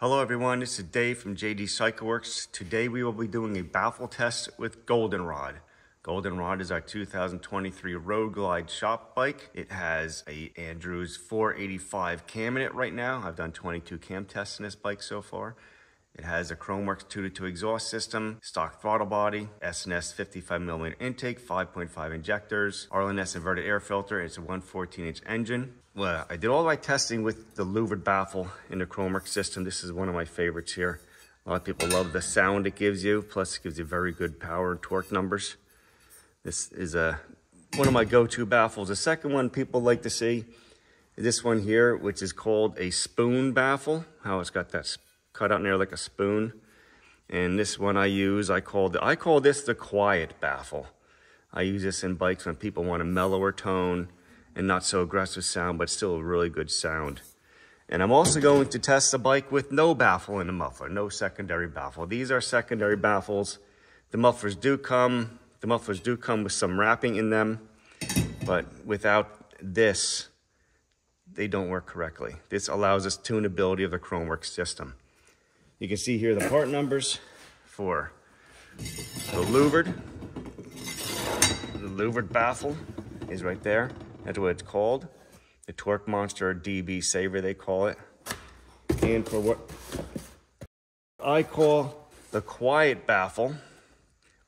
Hello everyone, this is Dave from JD CycleWorks. Today we will be doing a baffle test with Goldenrod. Goldenrod is our 2023 Road Glide shop bike. It has a Andrews 485 cam in it right now. I've done 22 cam tests in this bike so far. It has a Khrome Werks 2-2 exhaust system, stock throttle body, S&S 55mm intake, 5.5 injectors, Arlen-Ness inverted air filter. It's a 114-inch engine. Well, I did all my testing with the louvered baffle in the Khrome Werks system. This is one of my favorites here. A lot of people love the sound it gives you, plus it gives you very good power and torque numbers. This is a one of my go-to baffles. The second one people like to see is this one here, which is called a spoon baffle. How it's got that cut out there like a spoon. And this one I use, I call, the, I call this the quiet baffle. I use this in bikes when people want a mellower tone and not so aggressive sound, but still a really good sound. And I'm also going to test the bike with no baffle in the muffler, no secondary baffle. These are secondary baffles. The mufflers do come, the mufflers do come with some wrapping in them, but without this, they don't work correctly. This allows us tunability of the Khrome Werks system. You can see here the part numbers for the louvered. The louvered baffle is right there. That's what it's called. The Torque Monster DB Saver, they call it. And for what I call the quiet baffle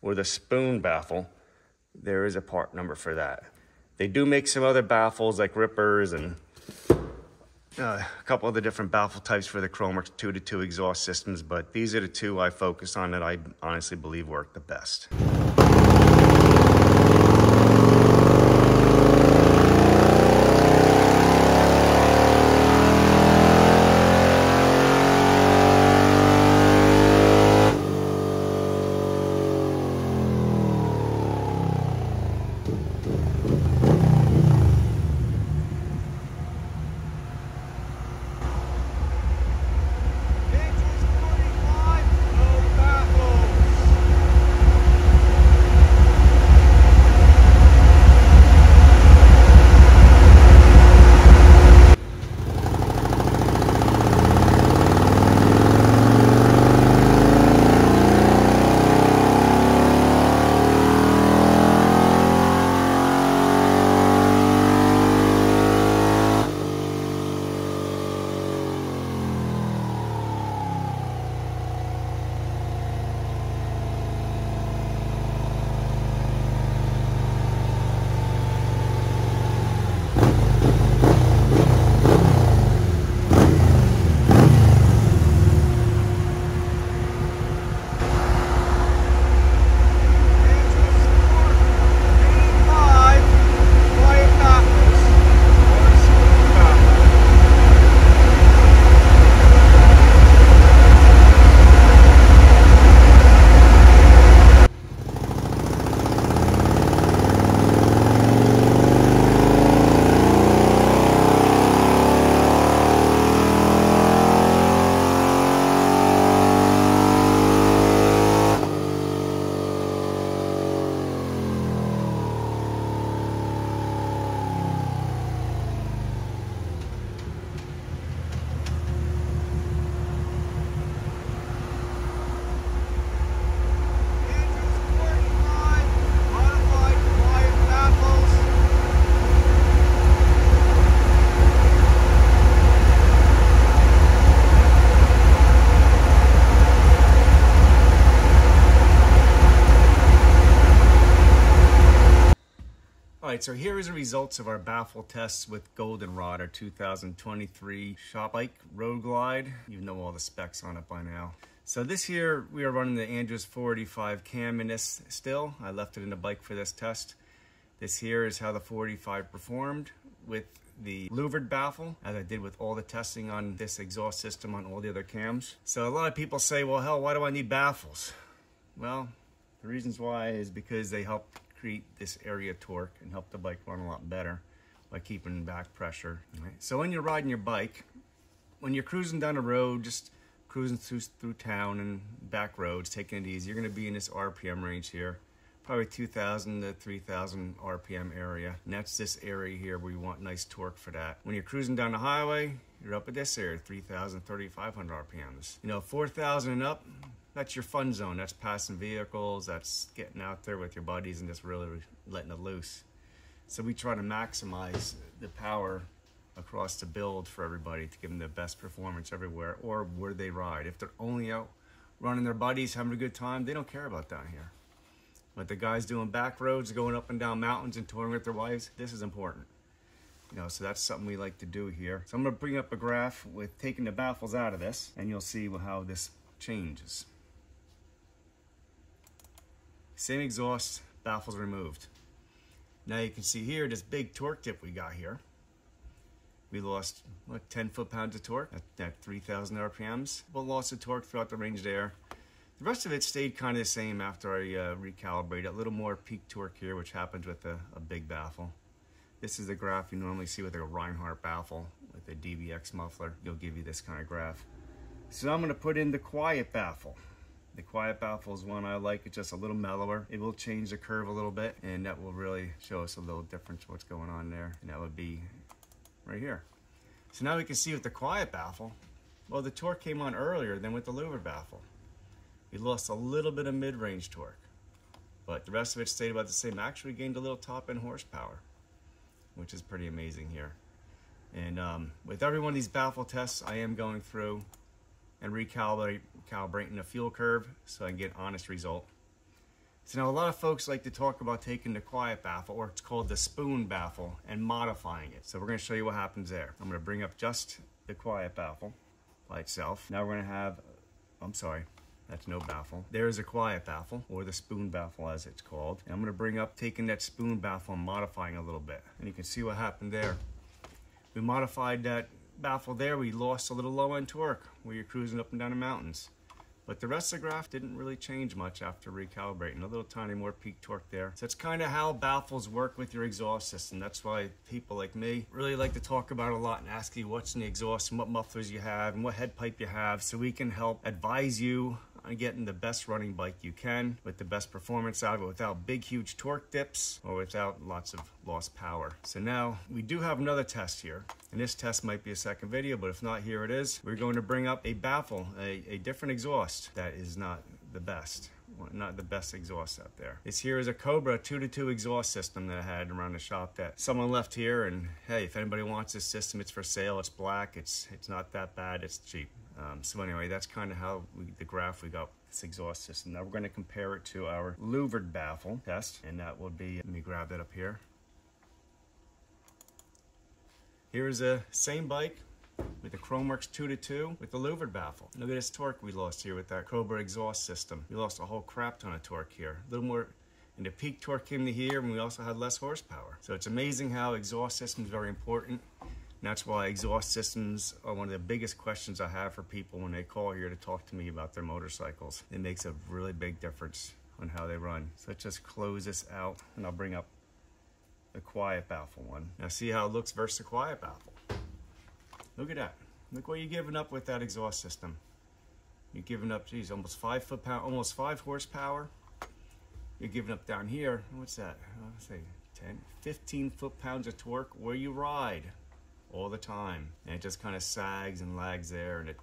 or the spoon baffle, there is a part number for that. They do make some other baffles like rippers and uh, a couple of the different baffle types for the Khrome Werks 2 to 2 exhaust systems, but these are the two I focus on that I honestly believe work the best. Right, so here is the results of our baffle tests with Goldenrod, our 2023 shop bike road glide. You know all the specs on it by now. So this here, we are running the Andrews 485 cam in this still. I left it in the bike for this test. This here is how the 485 performed with the louvered baffle, as I did with all the testing on this exhaust system on all the other cams. So a lot of people say, well, hell, why do I need baffles? Well, the reasons why is because they help create this area torque and help the bike run a lot better by keeping back pressure. Right? So when you're riding your bike, when you're cruising down a road, just cruising through, through town and back roads, taking it easy, you're gonna be in this RPM range here, probably 2,000 to 3,000 RPM area. And that's this area here where you want nice torque for that. When you're cruising down the highway, you're up at this area, 3,000, 3,500 RPMs. You know, 4,000 and up, that's your fun zone. That's passing vehicles, that's getting out there with your buddies and just really letting it loose. So we try to maximize the power across the build for everybody to give them the best performance everywhere or where they ride. If they're only out running their buddies, having a good time, they don't care about down here. But the guys doing back roads, going up and down mountains and touring with their wives, this is important. You know, so that's something we like to do here. So I'm gonna bring up a graph with taking the baffles out of this and you'll see how this changes. Same exhaust, baffles removed. Now you can see here this big torque dip we got here. We lost, what, 10 foot-pounds of torque at, at 3,000 RPMs. But loss of torque throughout the range there. The rest of it stayed kind of the same after I uh, recalibrated. A little more peak torque here, which happens with a, a big baffle. This is the graph you normally see with a Rinehart baffle with a DBX muffler. You'll give you this kind of graph. So I'm going to put in the quiet baffle. The quiet baffle is one I like. It's just a little mellower. It will change the curve a little bit, and that will really show us a little difference what's going on there. And that would be right here. So now we can see with the quiet baffle, well, the torque came on earlier than with the louvered baffle. We lost a little bit of mid-range torque, but the rest of it stayed about the same. Actually gained a little top-end horsepower, which is pretty amazing here. And um, with every one of these baffle tests, I am going through and recalibrating the fuel curve so I can get honest result. So now a lot of folks like to talk about taking the quiet baffle, or it's called the spoon baffle, and modifying it. So we're gonna show you what happens there. I'm gonna bring up just the quiet baffle by itself. Now we're gonna have, I'm sorry, that's no baffle. There's a quiet baffle, or the spoon baffle as it's called. And I'm gonna bring up taking that spoon baffle and modifying a little bit. And you can see what happened there. We modified that baffle there, we lost a little low end torque where you're cruising up and down the mountains. But the rest of the graph didn't really change much after recalibrating. A little tiny more peak torque there. So that's kind of how baffles work with your exhaust system. That's why people like me really like to talk about a lot and ask you what's in the exhaust and what mufflers you have and what head pipe you have so we can help advise you on getting the best running bike you can with the best performance out of it without big huge torque dips or without lots of lost power. So now we do have another test here and this test might be a second video but if not here it is. We're going to bring up a baffle, a, a different exhaust that is not the best not the best exhaust out there. This here is a Cobra 2 to 2 exhaust system that I had around the shop that someone left here and hey, if anybody wants this system, it's for sale, it's black, it's it's not that bad, it's cheap. Um, so anyway, that's kind of how we, the graph we got this exhaust system. Now we're going to compare it to our louvered baffle test, and that will be, let me grab that up here. Here's a same bike with the Khrome Werks 2 to 2 with the louvered baffle. Look at this torque we lost here with that Cobra exhaust system. We lost a whole crap ton of torque here. A little more and the peak torque came to here and we also had less horsepower. So it's amazing how exhaust system is very important. And that's why exhaust systems are one of the biggest questions I have for people when they call here to talk to me about their motorcycles. It makes a really big difference on how they run. So let's just close this out and I'll bring up the quiet baffle one. Now see how it looks versus the quiet baffle. Look at that. Look what you're giving up with that exhaust system. You're giving up, geez, almost five foot pound, almost five horsepower. You're giving up down here, what's that? Say 10, 15 foot pounds of torque where you ride all the time. And it just kind of sags and lags there and it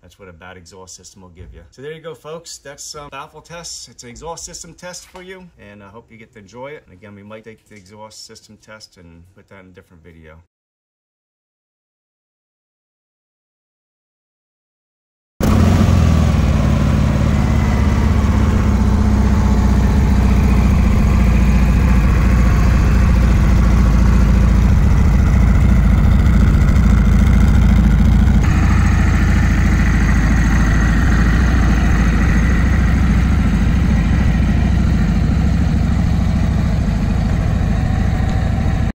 that's what a bad exhaust system will give you. So there you go, folks. That's some um, baffle tests. It's an exhaust system test for you, and I hope you get to enjoy it. And again, we might take the exhaust system test and put that in a different video.